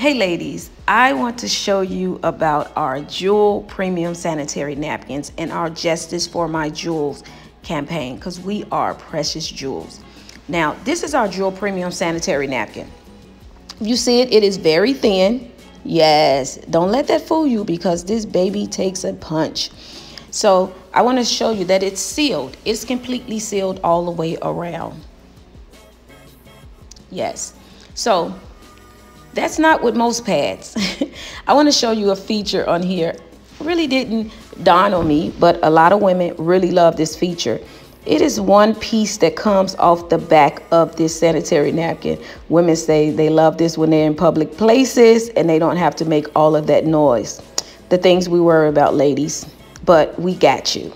Hey ladies, I want to show you about our Jewel Premium Sanitary Napkins and our Justice for My Jewels campaign because we are precious jewels. Now, this is our Jewel Premium Sanitary Napkin. You see it, it is very thin. Yes, don't let that fool you because this baby takes a punch. So I want to show you that it's sealed. It's completely sealed all the way around. Yes. So that's not with most pads. I want to show you a feature on here. Really didn't dawn on me, but a lot of women really love this feature. It is one piece that comes off the back of this sanitary napkin. Women say they love this when they're in public places and they don't have to make all of that noise. The things we worry about, ladies. But we got you.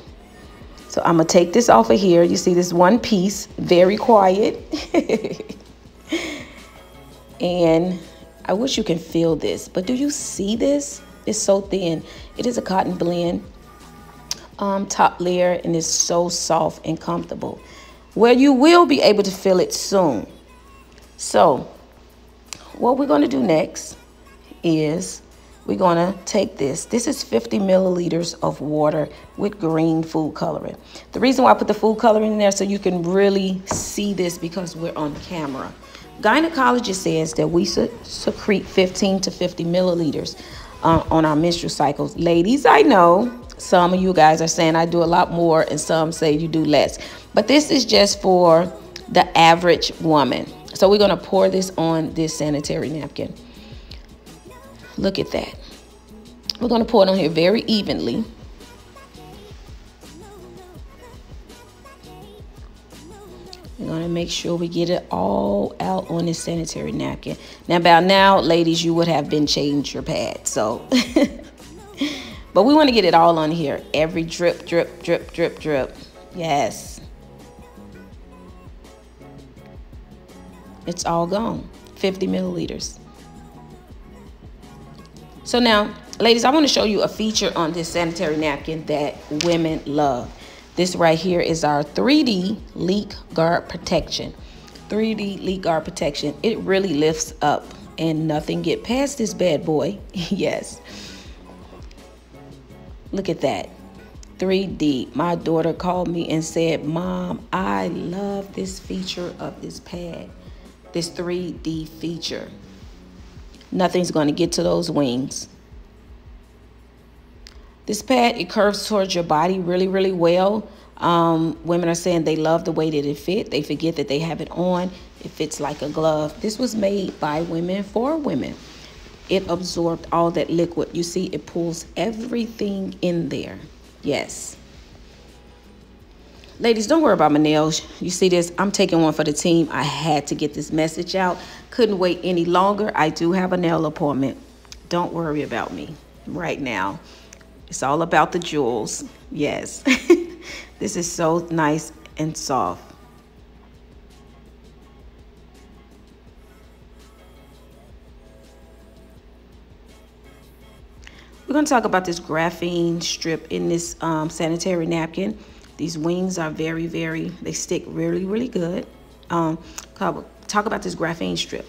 So I'm to take this off of here. You see this one piece, very quiet. and I wish you can feel this, but do you see this? It's so thin. It is a cotton blend um, top layer and it's so soft and comfortable. Where you will be able to feel it soon. So what we're going to do next is we're going to take this. This is 50 milliliters of water with green food coloring. The reason why I put the food coloring in there so you can really see this because we're on camera. Gynecologist says that we secrete 15 to 50 milliliters uh, on our menstrual cycles. Ladies, I know some of you guys are saying I do a lot more and some say you do less. But this is just for the average woman. So we're going to pour this on this sanitary napkin. Look at that. We're going to pour it on here very evenly. We're going to make sure we get it all out on this sanitary napkin. Now, by now, ladies, you would have been changed your pad. So, but we want to get it all on here. Every drip, drip, drip, drip, drip. Yes. It's all gone. 50 milliliters. So now, ladies, I want to show you a feature on this sanitary napkin that women love. This right here is our 3D leak guard protection. 3D leak guard protection. It really lifts up and nothing get past this bad boy. yes. Look at that. 3D. My daughter called me and said, Mom, I love this feature of this pad. This 3D feature. Nothing's going to get to those wings. This pad, it curves towards your body really, really well. Um, women are saying they love the way that it fit. They forget that they have it on. It fits like a glove. This was made by women for women. It absorbed all that liquid. You see, it pulls everything in there. Yes. Ladies, don't worry about my nails. You see this? I'm taking one for the team. I had to get this message out. Couldn't wait any longer. I do have a nail appointment. Don't worry about me right now. It's all about the jewels. Yes. this is so nice and soft. We're going to talk about this graphene strip in this um, sanitary napkin. These wings are very, very, they stick really, really good. Um, talk about this graphene strip.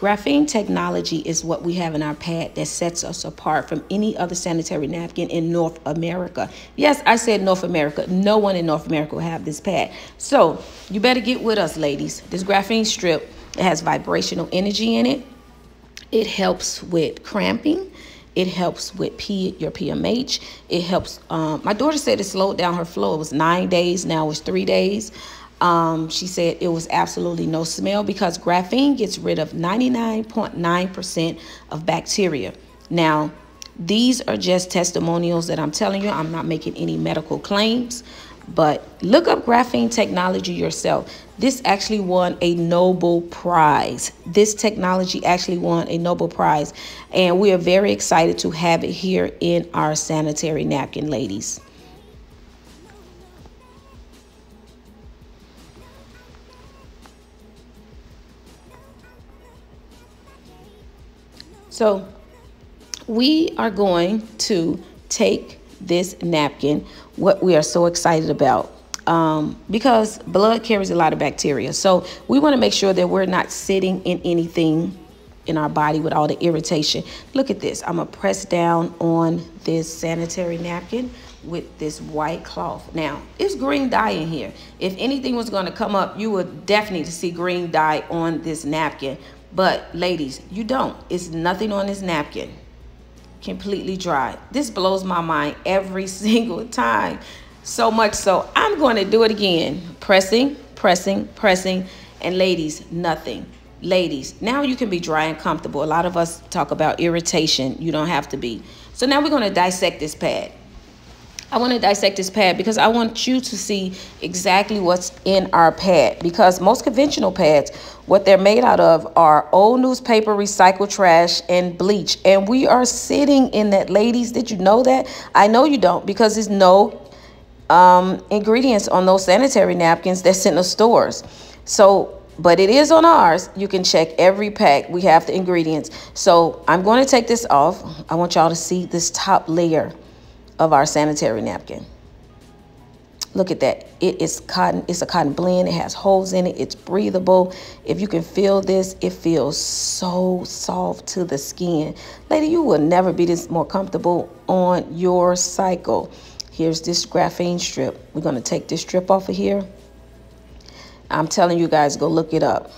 Graphene technology is what we have in our pad that sets us apart from any other sanitary napkin in North America. Yes, I said North America. No one in North America will have this pad. So you better get with us, ladies. This graphene strip it has vibrational energy in it. It helps with cramping. It helps with P, your PMH. It helps. Um, my daughter said it slowed down her flow. It was nine days. Now it's three days. Um, she said it was absolutely no smell because graphene gets rid of 99.9% of bacteria. Now, these are just testimonials that I'm telling you. I'm not making any medical claims, but look up graphene technology yourself. This actually won a Nobel Prize. This technology actually won a Nobel Prize, and we are very excited to have it here in our sanitary napkin, ladies. So we are going to take this napkin, what we are so excited about. Um, because blood carries a lot of bacteria. So we want to make sure that we're not sitting in anything in our body with all the irritation. Look at this. I'm going to press down on this sanitary napkin with this white cloth. Now, it's green dye in here. If anything was going to come up, you would definitely see green dye on this napkin. But ladies, you don't. It's nothing on this napkin. Completely dry. This blows my mind every single time. So much so, I'm going to do it again. Pressing, pressing, pressing. And ladies, nothing. Ladies, now you can be dry and comfortable. A lot of us talk about irritation. You don't have to be. So now we're going to dissect this pad. I want to dissect this pad because I want you to see exactly what's in our pad. Because most conventional pads, what they're made out of are old newspaper, recycled trash, and bleach. And we are sitting in that. Ladies, did you know that? I know you don't because there's no um, ingredients on those sanitary napkins that's in the stores. So, but it is on ours. You can check every pack. We have the ingredients. So I'm going to take this off. I want y'all to see this top layer of our sanitary napkin. Look at that. It is cotton. It's a cotton blend. It has holes in it. It's breathable. If you can feel this, it feels so soft to the skin. Lady, you will never be this more comfortable on your cycle. Here's this graphene strip. We're going to take this strip off of here. I'm telling you guys, go look it up.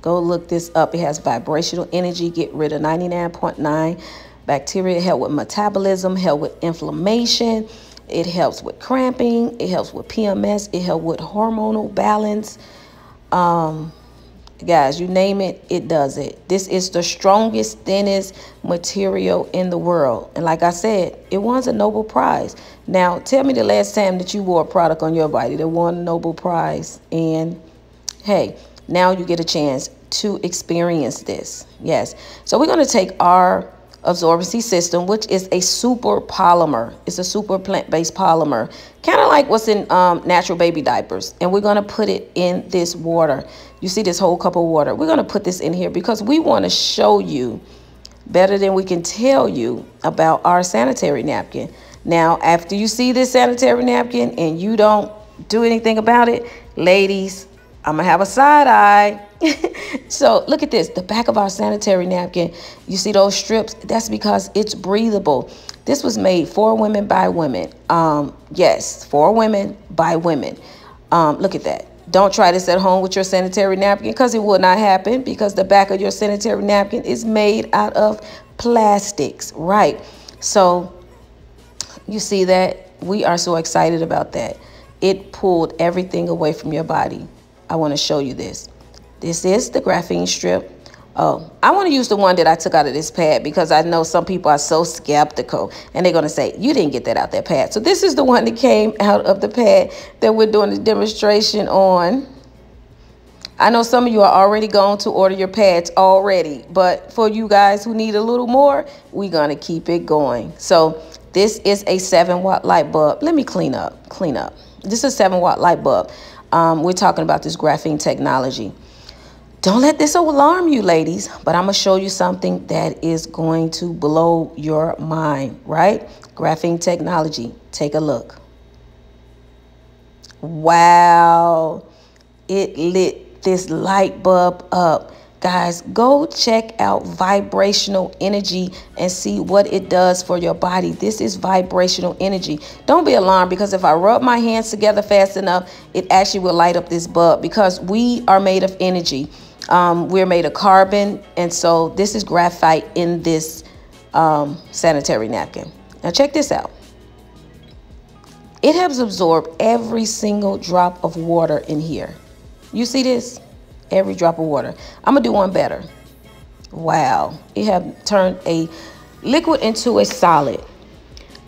Go look this up. It has vibrational energy. Get rid of 99.9 Bacteria help with metabolism, help with inflammation. It helps with cramping. It helps with PMS. It helps with hormonal balance. Um, guys, you name it, it does it. This is the strongest, thinnest material in the world. And like I said, it won a Nobel Prize. Now, tell me the last time that you wore a product on your body that won a Nobel Prize. And hey, now you get a chance to experience this. Yes. So we're going to take our absorbency system, which is a super polymer. It's a super plant-based polymer, kind of like what's in um, natural baby diapers. And we're going to put it in this water. You see this whole cup of water. We're going to put this in here because we want to show you better than we can tell you about our sanitary napkin. Now, after you see this sanitary napkin and you don't do anything about it, ladies, I'm to have a side eye. so look at this, the back of our sanitary napkin. You see those strips? That's because it's breathable. This was made for women by women. Um, yes, for women by women. Um, look at that. Don't try this at home with your sanitary napkin because it will not happen because the back of your sanitary napkin is made out of plastics, right? So you see that? We are so excited about that. It pulled everything away from your body. I want to show you this. This is the graphene strip. Oh, I want to use the one that I took out of this pad because I know some people are so skeptical and they're going to say, you didn't get that out that pad. So this is the one that came out of the pad that we're doing the demonstration on. I know some of you are already going to order your pads already, but for you guys who need a little more, we're going to keep it going. So this is a 7 watt light bulb. Let me clean up, clean up. This is a 7 watt light bulb. Um, we're talking about this graphene technology. Don't let this alarm you, ladies, but I'm going to show you something that is going to blow your mind, right? Graphene technology. Take a look. Wow. It lit this light bulb up. Guys, go check out vibrational energy and see what it does for your body. This is vibrational energy. Don't be alarmed because if I rub my hands together fast enough, it actually will light up this bulb because we are made of energy. Um, we're made of carbon, and so this is graphite in this um, sanitary napkin. Now check this out. It has absorbed every single drop of water in here. You see this? Every drop of water. I'm gonna do one better. Wow, it have turned a liquid into a solid.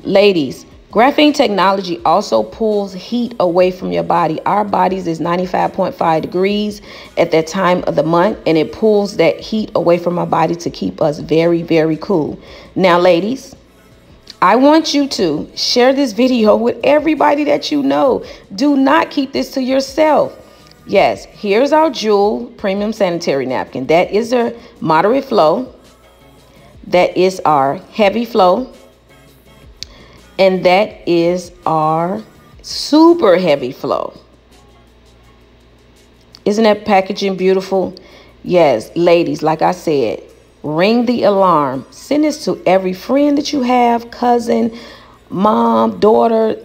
Ladies, graphene technology also pulls heat away from your body. Our bodies is 95.5 degrees at that time of the month, and it pulls that heat away from our body to keep us very, very cool. Now, ladies, I want you to share this video with everybody that you know. Do not keep this to yourself. Yes, here's our Jewel Premium Sanitary Napkin. That is a moderate flow. That is our heavy flow. And that is our super heavy flow. Isn't that packaging beautiful? Yes, ladies, like I said, ring the alarm. Send this to every friend that you have, cousin, mom, daughter,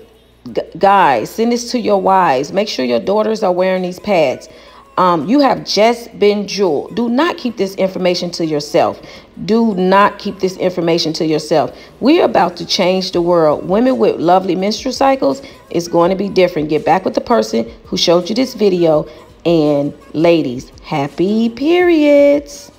guys. Send this to your wives. Make sure your daughters are wearing these pads. Um, you have just been jeweled. Do not keep this information to yourself. Do not keep this information to yourself. We're about to change the world. Women with lovely menstrual cycles is going to be different. Get back with the person who showed you this video. And ladies, happy periods.